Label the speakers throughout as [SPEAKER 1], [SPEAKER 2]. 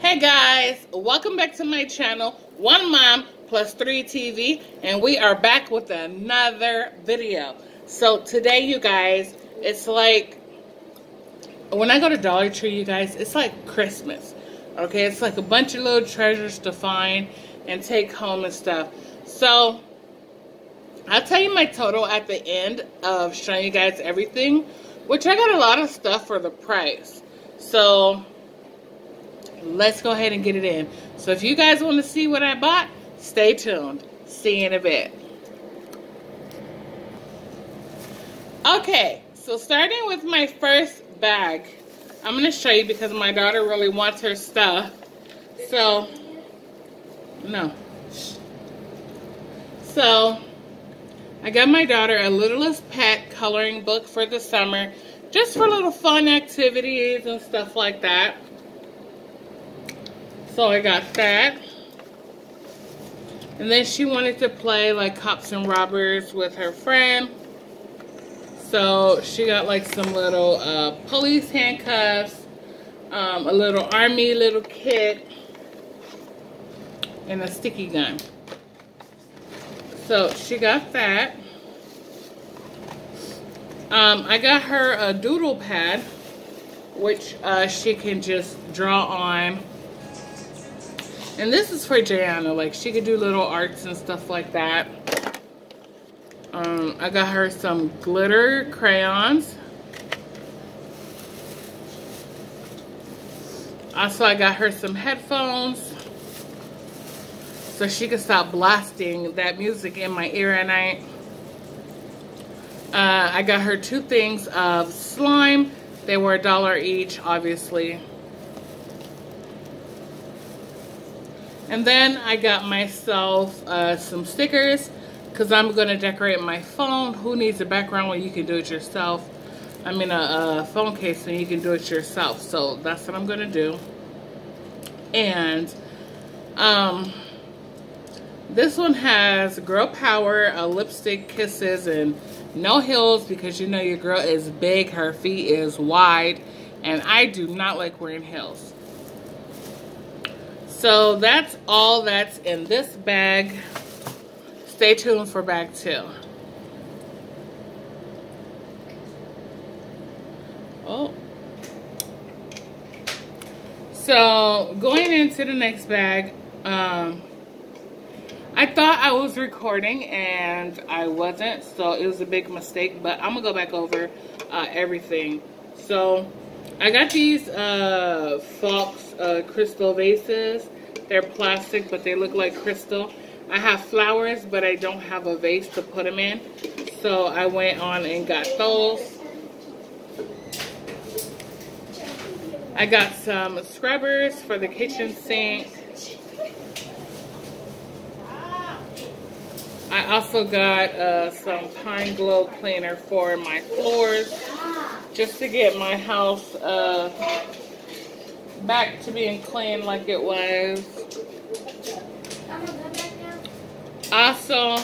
[SPEAKER 1] Hey guys, welcome back to my channel, One Mom Plus 3 TV, and we are back with another video. So today, you guys, it's like, when I go to Dollar Tree, you guys, it's like Christmas. Okay, it's like a bunch of little treasures to find and take home and stuff. So, I'll tell you my total at the end of showing you guys everything, which I got a lot of stuff for the price. So, let's go ahead and get it in. So if you guys want to see what I bought, stay tuned. See you in a bit. Okay, so starting with my first bag, I'm going to show you because my daughter really wants her stuff. So, no. So, I got my daughter a Littlest Pet coloring book for the summer, just for little fun activities and stuff like that. So I got that. And then she wanted to play like cops and robbers with her friend. So she got like some little uh, police handcuffs, um, a little army little kit, and a sticky gun. So she got that. Um, I got her a doodle pad, which uh, she can just draw on and this is for Jayana. Like, she could do little arts and stuff like that. Um, I got her some glitter crayons. Also, I got her some headphones. So she could stop blasting that music in my ear at night. Uh, I got her two things of slime. They were a dollar each, obviously. And then I got myself uh, some stickers because I'm going to decorate my phone. Who needs a background when you can do it yourself? I mean a, a phone case and you can do it yourself. So that's what I'm going to do. And um, this one has Girl Power, a lipstick, kisses, and no heels because you know your girl is big. Her feet is wide. And I do not like wearing heels. So that's all that's in this bag. Stay tuned for bag two. Oh. So going into the next bag, um, I thought I was recording and I wasn't, so it was a big mistake, but I'm gonna go back over uh, everything. So I got these uh, Fox uh, crystal vases. They're plastic, but they look like crystal. I have flowers, but I don't have a vase to put them in. So I went on and got those. I got some scrubbers for the kitchen sink. I also got uh, some Pine Glo cleaner for my floors just to get my house uh, back to being clean like it was. Also,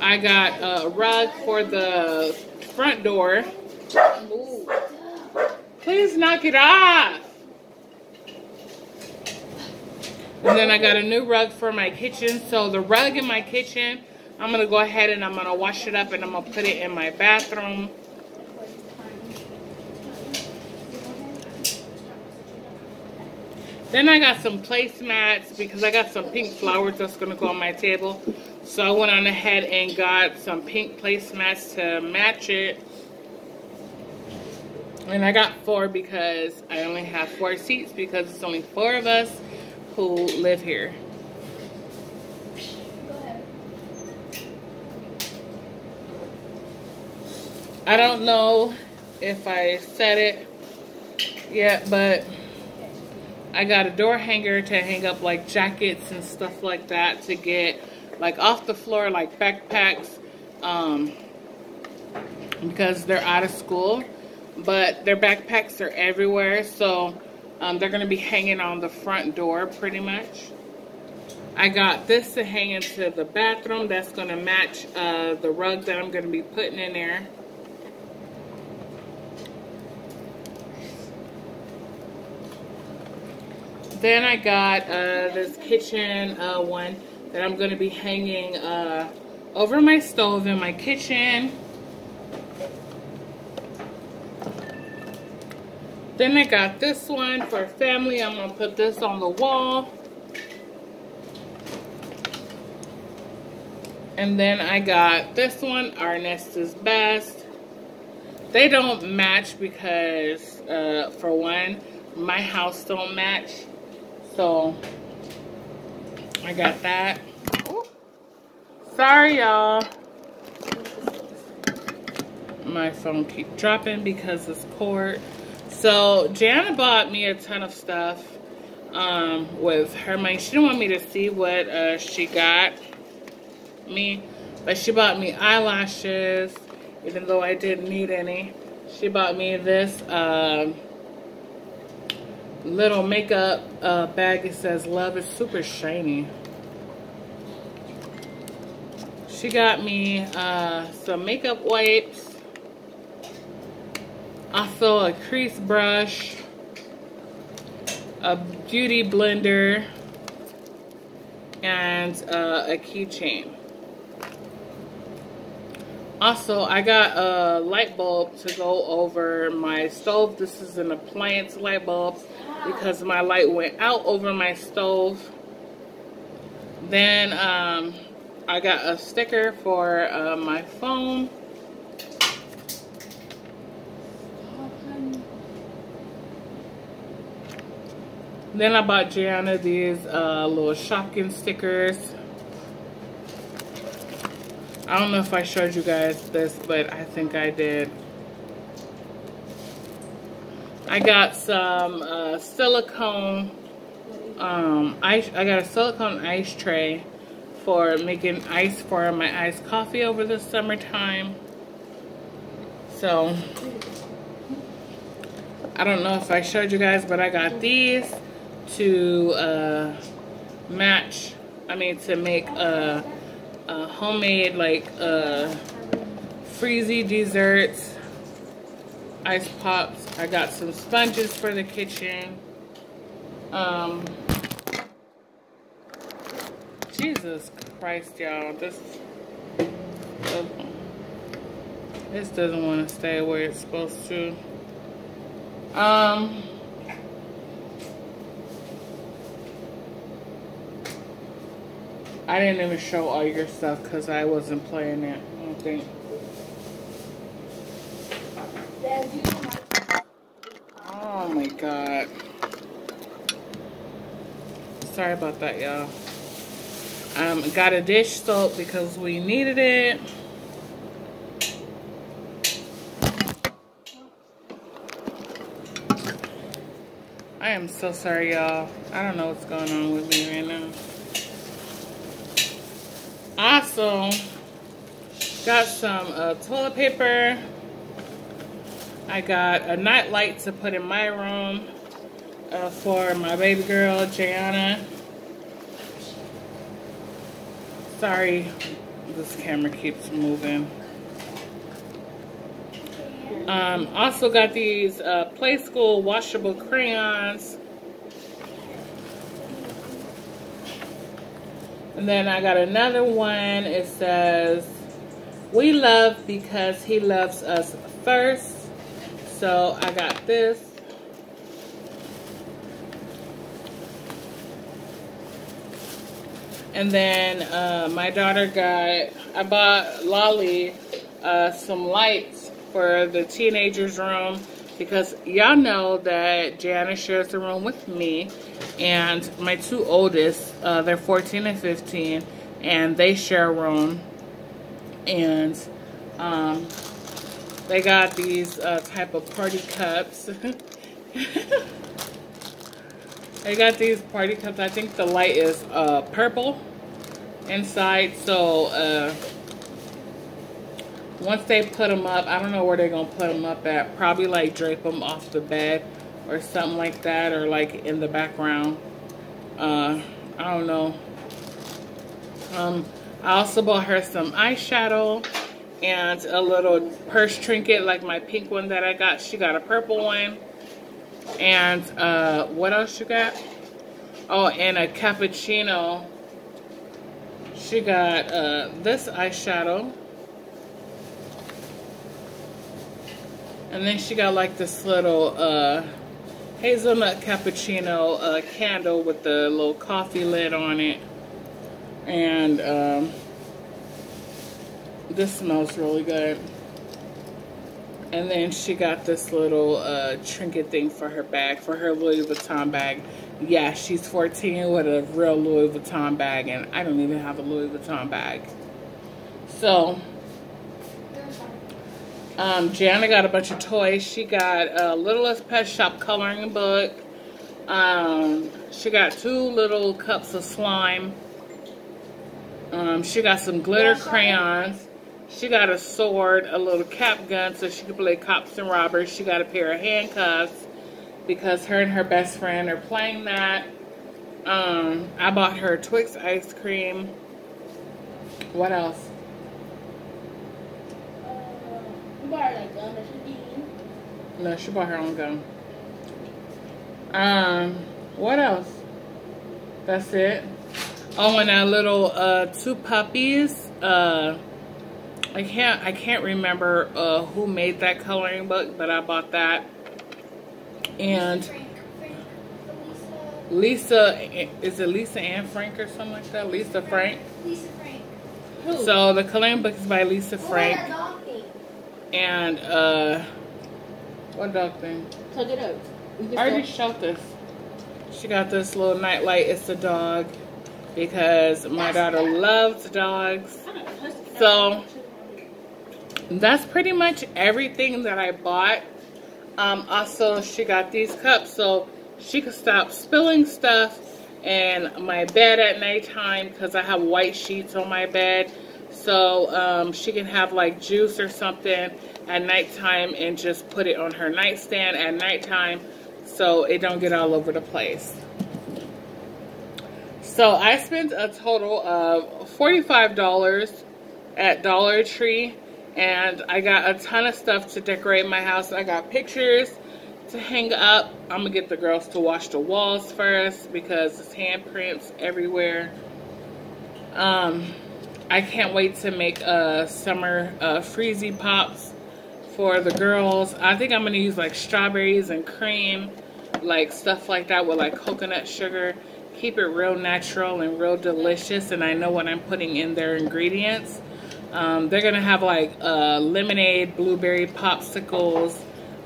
[SPEAKER 1] I got a rug for the front door. Please knock it off. And then I got a new rug for my kitchen. So the rug in my kitchen, I'm going to go ahead and I'm going to wash it up and I'm going to put it in my bathroom. Then I got some placemats because I got some pink flowers that's going to go on my table. So I went on ahead and got some pink placemats to match it. And I got four because I only have four seats because it's only four of us who live here. I don't know if I said it yet, but I got a door hanger to hang up like jackets and stuff like that to get like off the floor like backpacks um, because they're out of school. But their backpacks are everywhere so um, they're going to be hanging on the front door pretty much. I got this to hang into the bathroom. That's going to match uh, the rug that I'm going to be putting in there. Then I got uh, this kitchen uh, one that I'm going to be hanging uh, over my stove in my kitchen. Then I got this one for family. I'm going to put this on the wall. And then I got this one, Our Nest is Best. They don't match because, uh, for one, my house don't match. So, I got that. Sorry, y'all. My phone keep dropping because it's cord. So, Jana bought me a ton of stuff um, with her money. She didn't want me to see what uh, she got me. But she bought me eyelashes, even though I didn't need any. She bought me this um, little makeup uh, bag. It says love. It's super shiny. She got me uh, some makeup wipes. Also a crease brush. A beauty blender. And uh, a keychain. Also, I got a light bulb to go over my stove. This is an appliance light bulb because my light went out over my stove. Then um, I got a sticker for uh, my phone. Then I bought Gianna these uh, little Shopkins stickers. I don't know if I showed you guys this, but I think I did. I got some uh, silicone um, ice. I got a silicone ice tray for making ice for my iced coffee over the summertime. So, I don't know if I showed you guys, but I got these to uh, match, I mean, to make a uh, homemade like uh, freezy desserts, ice pops. I got some sponges for the kitchen. Um, Jesus Christ, y'all. This, this doesn't want to stay where it's supposed to. Um, I didn't even show all your stuff because I wasn't playing it. I don't think. Oh my god. Sorry about that, y'all. Um, got a dish soap because we needed it. I am so sorry, y'all. I don't know what's going on with me right now. Also, got some uh, toilet paper. I got a night light to put in my room uh, for my baby girl, Jayana. Sorry, this camera keeps moving. Um, also got these uh, Playskool washable crayons. And then I got another one. It says, we love because he loves us first. So I got this. And then uh, my daughter got, I bought Lolly uh, some lights for the teenager's room because y'all know that Janice shares the room with me and my two oldest, uh, they're 14 and 15, and they share a room. And um, they got these uh, type of party cups. they got these party cups. I think the light is uh, purple inside. So uh, once they put them up, I don't know where they're going to put them up at. Probably like drape them off the bed or something like that or like in the background. Uh, I don't know. Um, I also bought her some eyeshadow and a little purse trinket like my pink one that I got. She got a purple one. And uh, what else you got? Oh, and a cappuccino. She got uh, this eyeshadow. And then she got like this little uh, hazelnut cappuccino uh, candle with the little coffee lid on it. And um, this smells really good. And then she got this little uh, trinket thing for her bag, for her Louis Vuitton bag. Yeah, she's 14 with a real Louis Vuitton bag, and I don't even have a Louis Vuitton bag. So, um, Jana got a bunch of toys. She got a Littlest Pet Shop coloring book. Um, she got two little cups of slime. Um, she got some glitter crayons. She got a sword, a little cap gun so she could play cops and robbers. She got a pair of handcuffs because her and her best friend are playing that. Um, I bought her Twix ice cream. What else? No, she bought her own gum. Um, what else? That's it. Oh, and a little uh, two puppies. Uh, I can't I can't remember uh, who made that coloring book, but I bought that. And Lisa, is it Lisa Ann Frank or something like that? Lisa Frank.
[SPEAKER 2] Lisa Frank.
[SPEAKER 1] Who? So the coloring book is by Lisa Frank. And uh, what dog thing?
[SPEAKER 2] Tug it up.
[SPEAKER 1] I already showed this. She got this little nightlight. It's a dog because my daughter loves dogs. So that's pretty much everything that I bought. Um, also, she got these cups so she could stop spilling stuff in my bed at nighttime because I have white sheets on my bed. So um, she can have like juice or something at nighttime and just put it on her nightstand at nighttime so it don't get all over the place. So I spent a total of $45 at Dollar Tree and I got a ton of stuff to decorate my house. I got pictures to hang up. I'm gonna get the girls to wash the walls first because it's handprints everywhere. Um, I can't wait to make uh, summer uh, freezy pops for the girls. I think I'm gonna use like strawberries and cream, like stuff like that with like coconut sugar. Keep it real natural and real delicious and I know what I'm putting in their ingredients. Um, they're gonna have like uh, lemonade, blueberry popsicles,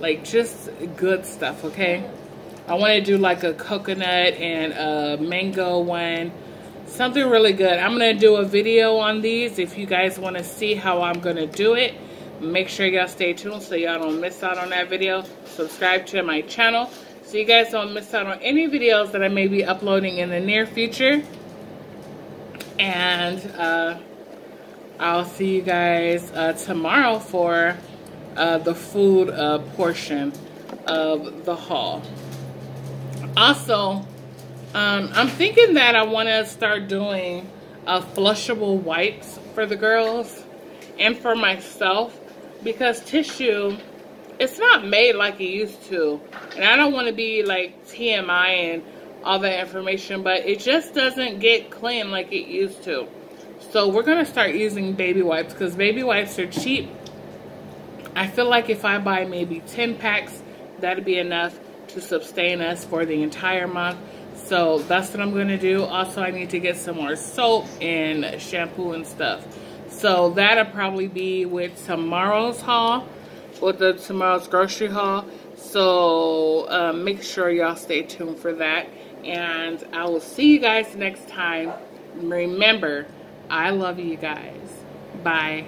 [SPEAKER 1] like just good stuff, okay? I wanna do like a coconut and a mango one, something really good. I'm gonna do a video on these if you guys wanna see how I'm gonna do it. Make sure y'all stay tuned so y'all don't miss out on that video. Subscribe to my channel so you guys don't miss out on any videos that I may be uploading in the near future. And, uh, I'll see you guys uh, tomorrow for uh, the food uh, portion of the haul. Also, um, I'm thinking that I want to start doing uh, flushable wipes for the girls and for myself because tissue, it's not made like it used to. And I don't want to be like TMI and all that information, but it just doesn't get clean like it used to. So we're going to start using baby wipes because baby wipes are cheap. I feel like if I buy maybe 10 packs, that'd be enough to sustain us for the entire month. So that's what I'm going to do. Also, I need to get some more soap and shampoo and stuff. So that'll probably be with tomorrow's haul, with the tomorrow's grocery haul. So uh, make sure y'all stay tuned for that. And I will see you guys next time. Remember, I love you guys. Bye.